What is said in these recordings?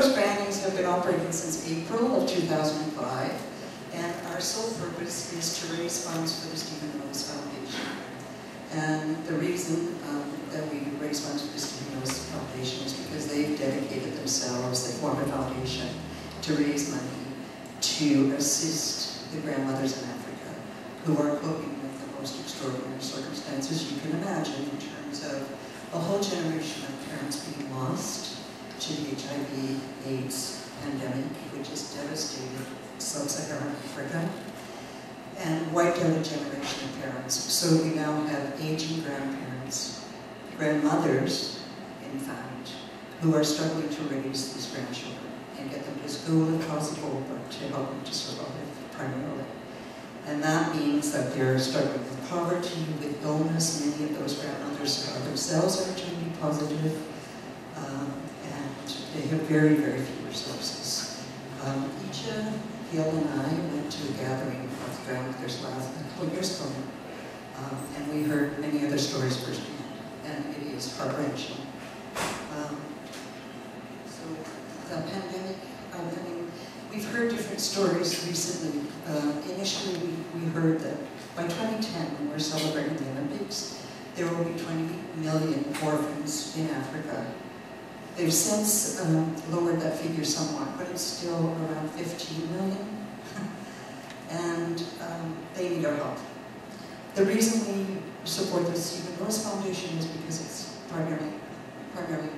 those bannings have been operating since April of 2005, and our sole purpose is to raise funds for the Stephen Lewis Foundation. And the reason um, that we raise funds for the Stephen Lewis Foundation is because they've dedicated themselves, they form a foundation to raise money to assist the grandmothers in Africa who are coping with the most extraordinary circumstances you can imagine in terms of a whole generation of parents being lost, to the HIV, AIDS pandemic, which has devastated sub-Saharan Africa and wiped out a generation of parents. So we now have aging grandparents, grandmothers, in fact, who are struggling to raise these grandchildren and get them to school if possible, but to help them to survive primarily. And that means that they're struggling with poverty, with illness. Many of those grandmothers are themselves HIV positive, um, and they have very, very few resources. Um, Icha, Gil, and I went to a gathering of grandmothers last couple years ago, um, and we heard many other stories firsthand, and it is heart-wrenching. Um, so the pandemic, I mean, we've heard different stories recently. Uh, initially, we, we heard that by 2010, when we're celebrating the Olympics, there will be 20 million orphans in Africa. They've since um, lowered that figure somewhat, but it's still around 15 million. and um, they need our help. The reason we support the Stephen Mills Foundation is because it's primarily, primarily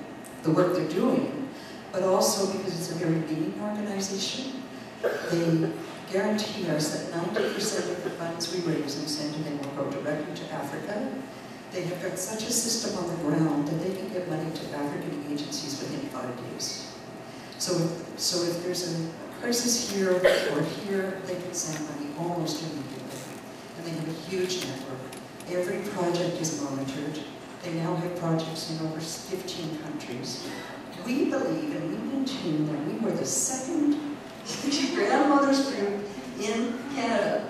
the work they're doing, but also because it's a very leading organization. They guarantee us that 90% of the funds we raise and send to them will go directly to Africa. They have got such a system on the ground that they can give money to African agencies within five days. So if, so if there's a crisis here or here, they can send money almost immediately. And they have a huge network. Every project is monitored. They now have projects in over 15 countries. We believe and we maintain that we were the second grandmother's group in Canada.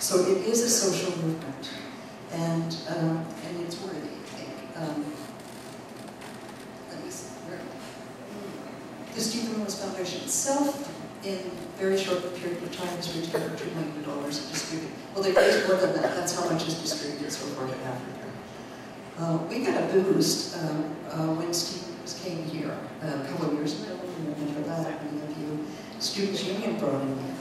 So it is a social movement, and um, and it's worthy, I think. Um, let me see, where- the Stephen Mills Foundation itself, in a very short period of time, has reached over two million dollars distributed. Well, they raised more than that. That's how much is distributed so far to Africa. Uh, we got a boost um, uh, when Steve came here uh, a couple of years ago. Remember that, many of you. Students' Union brought him in.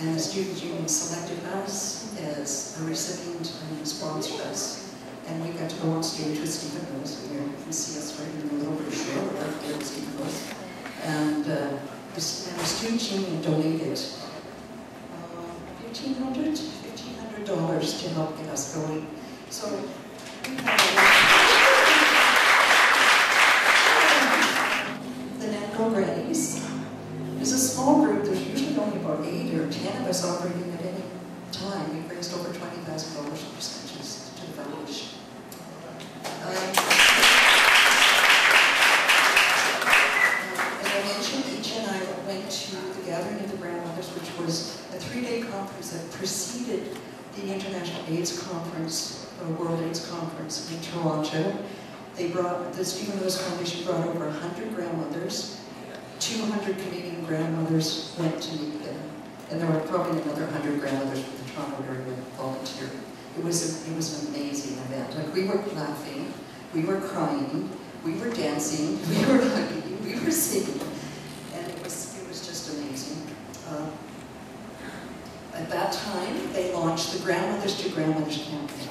And the Students' Union selected us as a recipient and sponsored us. And we got to go on stage with Stephen Mills. Here you can see us right in the little brochure right there with Stephen Mills. And, uh, the, and donated uh, $1,500 $1,500 to help get us going. So we have the Nan Go Grannies is a small group. There's usually only about eight or ten of us operating at any time. We've raised over twenty thousand dollars in percentages to the foundation. Um, mentioned, and I went to the Gathering of the Grandmothers, which was a three-day conference that preceded the International AIDS Conference, uh, World AIDS Conference in Toronto. They brought, the Stephen Lewis Foundation brought over 100 grandmothers 200 Canadian grandmothers went to meet them, and there were probably another 100 grandmothers from the Toronto area volunteering. It was, a, it was an amazing event. Like, we were laughing, we were crying, we were dancing, we were hugging, we were singing, and it was, it was just amazing. Uh, at that time, they launched the Grandmothers to Grandmothers campaign.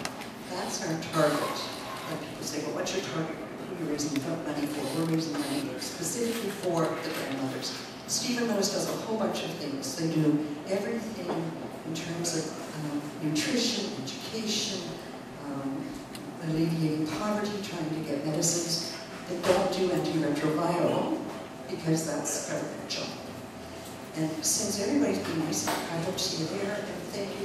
That's our target. And people say, well, what's your target? Who are you raising money for? We're raising money specifically for the grandmothers. Stephen Lewis does a whole bunch of things. They do everything in terms of um, nutrition, education, um, alleviating poverty, trying to get medicines. They don't do antiretroviral because that's government job. And since everybody's been nice, I hope to see you there, and thank you